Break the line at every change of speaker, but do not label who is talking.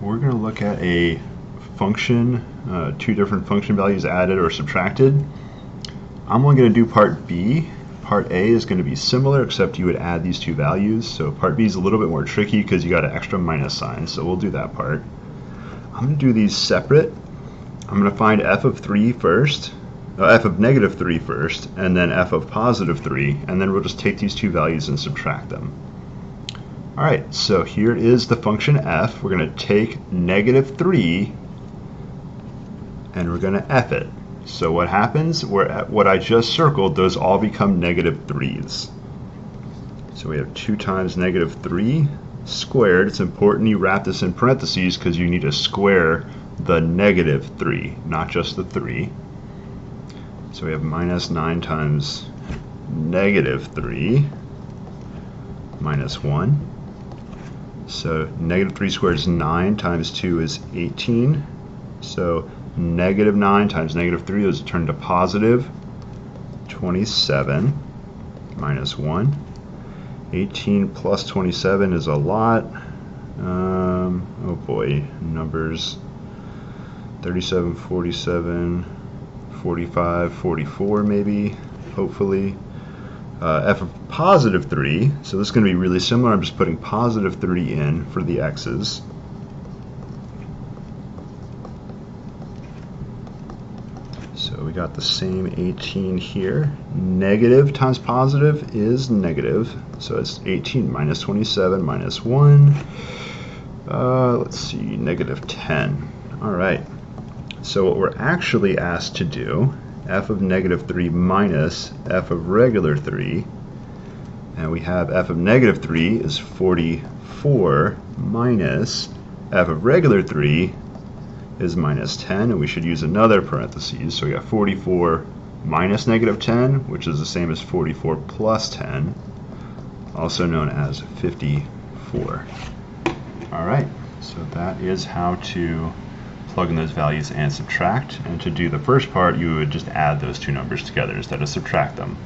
we're going to look at a function, uh, two different function values added or subtracted. I'm only going to do part B. Part A is going to be similar, except you would add these two values. So part B is a little bit more tricky because you got an extra minus sign, so we'll do that part. I'm going to do these separate. I'm going to find f of 3 first, uh, f of negative 3 first, and then f of positive 3, and then we'll just take these two values and subtract them. Alright, so here is the function f. We're going to take negative 3 and we're going to f it. So what happens, We're at what I just circled, those all become negative 3's. So we have 2 times negative 3 squared. It's important you wrap this in parentheses because you need to square the negative 3, not just the 3. So we have minus 9 times negative 3 minus 1. So negative 3 squared is 9 times 2 is 18. So negative 9 times negative 3, those turn to positive 27 minus 1. 18 plus 27 is a lot. Um, oh boy, numbers 37, 47, 45, 44 maybe, hopefully uh, f of positive 3. So this is going to be really similar. I'm just putting positive 3 in for the x's. So we got the same 18 here. Negative times positive is negative. So it's 18 minus 27 minus 1. Uh, let's see, negative 10. All right. So what we're actually asked to do f of negative 3 minus f of regular 3. And we have f of negative 3 is 44 minus f of regular 3 is minus 10, and we should use another parentheses. So we got 44 minus negative 10, which is the same as 44 plus 10, also known as 54. All right, so that is how to plug in those values and subtract. And to do the first part, you would just add those two numbers together instead of subtract them.